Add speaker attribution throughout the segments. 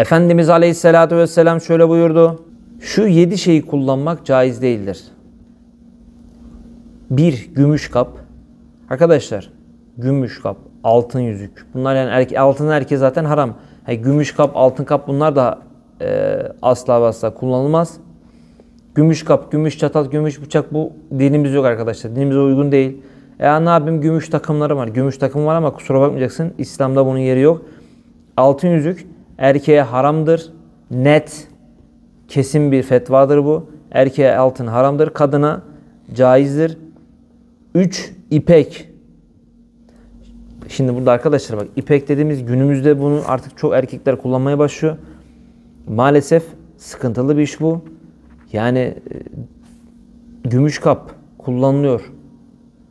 Speaker 1: Efendimiz Aleyhisselatü Vesselam şöyle buyurdu. Şu yedi şeyi kullanmak caiz değildir. Bir, gümüş kap. Arkadaşlar, gümüş kap, altın yüzük. Bunlar yani erke, altın erkeğe zaten haram. Yani gümüş kap, altın kap bunlar da e, asla asla kullanılmaz. Gümüş kap, gümüş çatal, gümüş bıçak bu dinimiz yok arkadaşlar. Dinimize uygun değil. E ne yapayım gümüş takımları var. Gümüş takım var ama kusura bakmayacaksın. İslam'da bunun yeri yok. Altın yüzük erkeğe haramdır. Net, kesin bir fetvadır bu. Erkeğe altın haramdır. Kadına caizdir. 3. ipek. Şimdi burada arkadaşlar bak ipek dediğimiz günümüzde bunu artık çok erkekler kullanmaya başlıyor. Maalesef sıkıntılı bir iş bu. Yani e, gümüş kap kullanılıyor.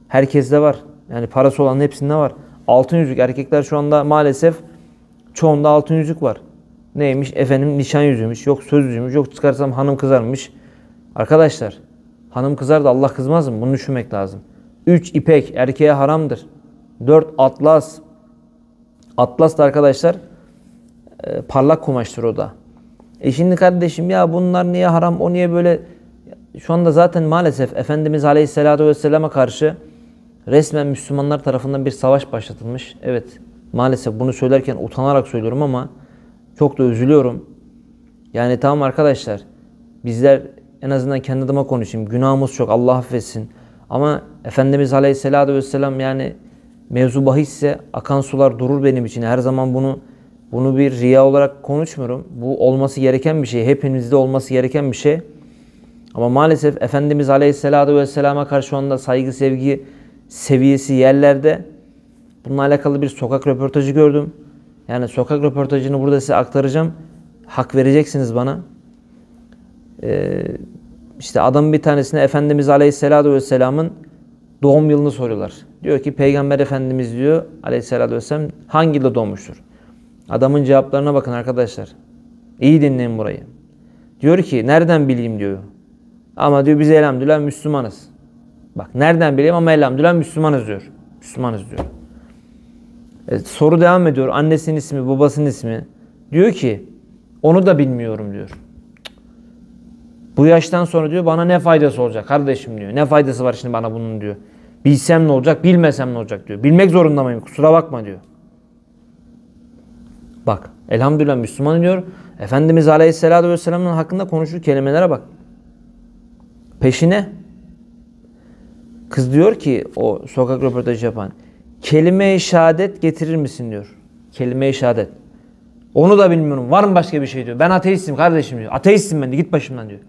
Speaker 1: Herkeste var. Yani parası olan hepsinde var. Altın yüzük erkekler şu anda maalesef çoğunda altın yüzük var. Neymiş? Efendim nişan yüzüğümüş. Yok söz yüzüğümüş. Yok çıkarsam hanım kızarmış. Arkadaşlar hanım kızar da Allah kızmaz mı? Bunu düşünmek lazım. 3 ipek erkeğe haramdır. 4 atlas. Atlas da arkadaşlar e, parlak kumaştır o da. E şimdi kardeşim ya bunlar niye haram o niye böyle şu anda zaten maalesef Efendimiz Aleyhisselatü Vesselam'a karşı resmen Müslümanlar tarafından bir savaş başlatılmış. Evet maalesef bunu söylerken utanarak söylüyorum ama çok da üzülüyorum. Yani tamam arkadaşlar bizler en azından kendi adıma konuşayım. Günahımız çok Allah affetsin. Ama Efendimiz Aleyhisselatü Vesselam yani mevzu bahisse akan sular durur benim için. Her zaman bunu bunu bir riya olarak konuşmuyorum. Bu olması gereken bir şey. Hepimizde olması gereken bir şey. Ama maalesef Efendimiz Aleyhisselatü Vesselam'a karşı şu anda saygı, sevgi seviyesi yerlerde. Bununla alakalı bir sokak röportajı gördüm. Yani sokak röportajını burada size aktaracağım. Hak vereceksiniz bana. Ee, işte adamın bir tanesine Efendimiz Aleyhisselatü Vesselam'ın doğum yılını soruyorlar. Diyor ki Peygamber Efendimiz diyor Aleyhisselatü Vesselam hangi yılda doğmuştur? Adamın cevaplarına bakın arkadaşlar. İyi dinleyin burayı. Diyor ki nereden bileyim diyor. Ama diyor biz elhamdülillah Müslümanız. Bak nereden bileyim ama elhamdülillah Müslümanız diyor. Müslümanız diyor. E, soru devam ediyor. Annesinin ismi, babasının ismi. Diyor ki onu da bilmiyorum diyor. Bu yaştan sonra diyor bana ne faydası olacak kardeşim diyor. Ne faydası var şimdi bana bunun diyor. Bilsem ne olacak, bilmesem ne olacak diyor. Bilmek zorunda mıyım? Kusura bakma diyor. Bak elhamdülillah Müslüman diyor. Efendimiz Aleyhisselatü Vesselam'ın hakkında konuştuğu kelimelere bak. Peşine kız diyor ki o sokak röportajı yapan kelime-i şehadet getirir misin diyor. Kelime-i şehadet. Onu da bilmiyorum. Var mı başka bir şey diyor. Ben ateistim kardeşim diyor. Ateistim ben de git başımdan diyor.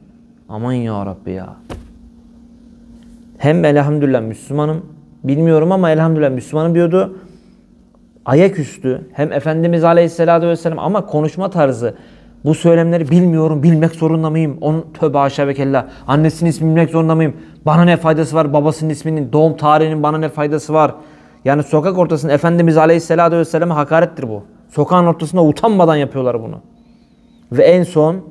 Speaker 1: Aman ya Rabbi ya. Hem elhamdülillah Müslümanım. Bilmiyorum ama elhamdülillah Müslümanım diyordu. Ayaküstü hem Efendimiz Aleyhisselatü Vesselam ama konuşma tarzı bu söylemleri bilmiyorum, bilmek zorunda mıyım? Onun tövbe haşa ve kella. Annesinin ismini bilmek zorunda mıyım? Bana ne faydası var? Babasının isminin, doğum tarihinin bana ne faydası var? Yani sokak ortasında Efendimiz Aleyhisselatü Vesselam'a hakarettir bu. Sokağın ortasında utanmadan yapıyorlar bunu. Ve en son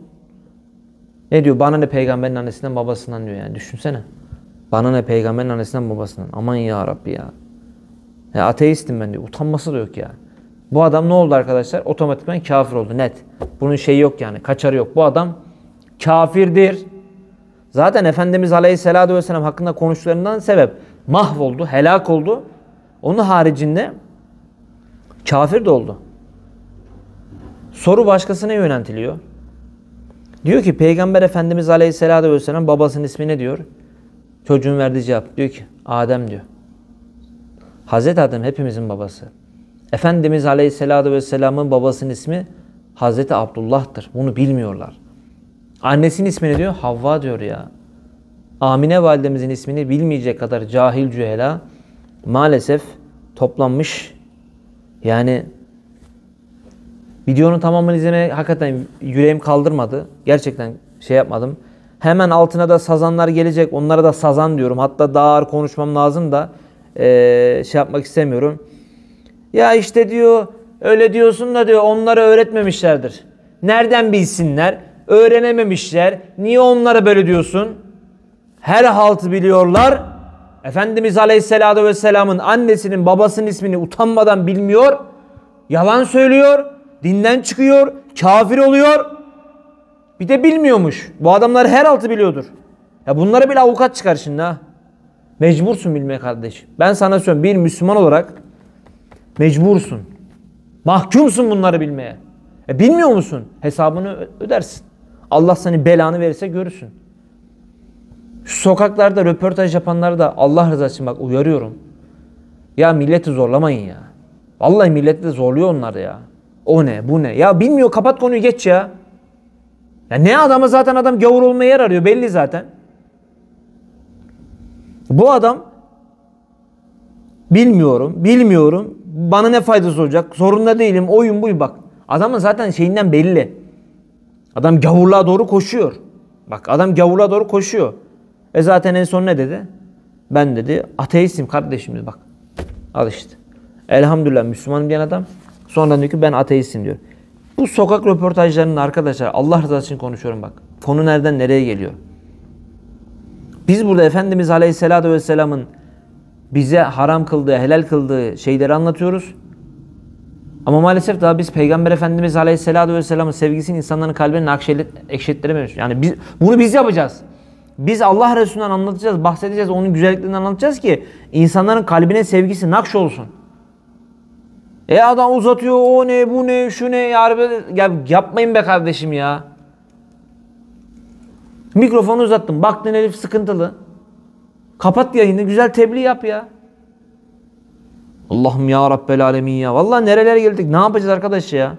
Speaker 1: ne diyor? Bana ne peygamberin annesinden babasından diyor yani. Düşünsene. Bana ne peygamberin annesinden babasından. Aman ya Rabbi ya. ya ateistim ben diyor. Utanması da yok ya. Bu adam ne oldu arkadaşlar? Otomatikman kafir oldu net. Bunun şeyi yok yani. Kaçarı yok. Bu adam kafirdir. Zaten Efendimiz Aleyhisselatü Vesselam hakkında konuştuklarından sebep mahvoldu, helak oldu. Onun haricinde kafir de oldu. Soru başkasına yöneltiliyor. Diyor ki Peygamber Efendimiz Aleyhisselatü Vesselam babasının ismi ne diyor? Çocuğun verdiği cevap diyor ki Adem diyor. Hazreti Adem hepimizin babası. Efendimiz Aleyhisselatü Vesselam'ın babasının ismi Hazreti Abdullah'tır. Bunu bilmiyorlar. Annesinin ismi ne diyor? Havva diyor ya. Amine validemizin ismini bilmeyecek kadar cahil cühela maalesef toplanmış. Yani videonun tamamını izlemeye hakikaten yüreğim kaldırmadı. Gerçekten şey yapmadım. Hemen altına da sazanlar gelecek. Onlara da sazan diyorum. Hatta daha ağır konuşmam lazım da ee, şey yapmak istemiyorum. Ya işte diyor öyle diyorsun da diyor onlara öğretmemişlerdir. Nereden bilsinler? Öğrenememişler. Niye onlara böyle diyorsun? Her haltı biliyorlar. Efendimiz Aleyhisselatü Vesselam'ın annesinin babasının ismini utanmadan bilmiyor. Yalan söylüyor. dinden çıkıyor, kafir oluyor. Bir de bilmiyormuş. Bu adamlar her altı biliyordur. Ya bunlara bile avukat çıkar şimdi ha. Mecbursun bilmeye kardeş. Ben sana söylüyorum bir Müslüman olarak mecbursun. Mahkumsun bunları bilmeye. E bilmiyor musun? Hesabını ödersin. Allah seni belanı verirse görürsün. Sokaklarda röportaj yapanları da Allah rızası için bak uyarıyorum. Ya milleti zorlamayın ya. Vallahi milleti de zorluyor onlar ya. O ne bu ne? Ya bilmiyor kapat konuyu geç ya. Ya ne adama zaten adam gavur olmaya yer arıyor belli zaten. Bu adam bilmiyorum, bilmiyorum. Bana ne faydası olacak? Zorunda değilim. Oyun buy bak. Adamın zaten şeyinden belli. Adam gavurluğa doğru koşuyor. Bak adam gavurluğa doğru koşuyor. E zaten en son ne dedi? Ben dedi ateistim kardeşim bak. Al işte. Elhamdülillah Müslüman diyen adam sonra diyor ki ben ateistim diyor. Bu sokak röportajlarının arkadaşlar Allah rızası için konuşuyorum bak. Konu nereden nereye geliyor? Biz burada Efendimiz Aleyhisselatü Vesselam'ın bize haram kıldığı, helal kıldığı şeyleri anlatıyoruz. Ama maalesef daha biz Peygamber Efendimiz Aleyhisselatü Vesselam'ın sevgisini insanların kalbine ekşettiremiyoruz. Yani biz, bunu biz yapacağız. Biz Allah Resulü'nden anlatacağız, bahsedeceğiz, onun güzelliklerinden anlatacağız ki insanların kalbine sevgisi nakş olsun. E adam uzatıyor o ne bu ne şu ne ya, ya yapmayın be kardeşim ya. Mikrofonu uzattım. Baktın Elif sıkıntılı. Kapat yayını. Güzel tebliğ yap ya. Allah'ım ya Rabbel Alemin ya. Vallahi nerelere geldik. Ne yapacağız arkadaş ya?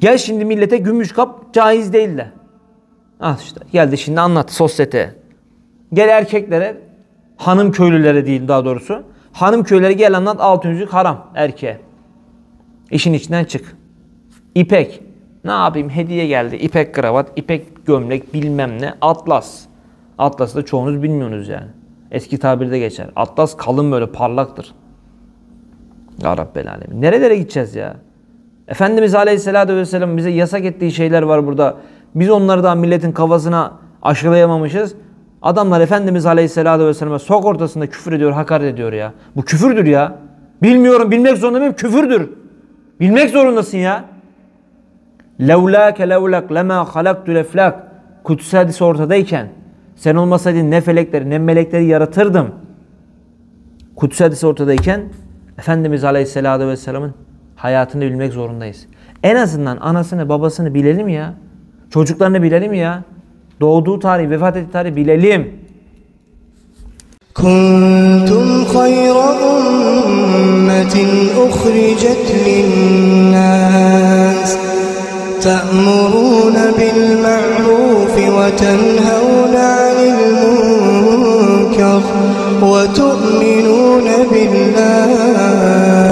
Speaker 1: Gel şimdi millete gümüş kap caiz değil de. Ah işte geldi şimdi anlat sosyete. Gel erkeklere hanım köylülere değil daha doğrusu. Hanım köylere gel anlat altın yüzük haram erkeğe. İşin içinden çık. İpek. Ne yapayım hediye geldi. İpek kravat, ipek gömlek bilmem ne. Atlas. Atlas'ı da çoğunuz bilmiyorsunuz yani. Eski tabirde geçer. Atlas kalın böyle parlaktır. Ya Rabbel Alemin. Nerelere gideceğiz ya? Efendimiz Aleyhisselatü Vesselam bize yasak ettiği şeyler var burada. Biz onları da milletin kafasına aşılayamamışız. Adamlar Efendimiz Aleyhisselatü Vesselam'a sok ortasında küfür ediyor, hakaret ediyor ya. Bu küfürdür ya. Bilmiyorum, bilmek zorunda mıyım? Küfürdür. Bilmek zorundasın ya. Levlâke levlak lemâ halaktu leflak. Kutsi hadisi ortadayken sen olmasaydın ne felekleri ne melekleri yaratırdım. Kutsi hadisi ortadayken Efendimiz Aleyhisselatü Vesselam'ın hayatını bilmek zorundayız. En azından anasını babasını bilelim ya. Çocuklarını bilelim ya. Doğduğu tarih, vefat ettiği tarih bilelim.
Speaker 2: Kuntum hayra ummetin uhricet linnâs تأمرون بالمعروف وتنهون عن المنكر وتؤمنون بالله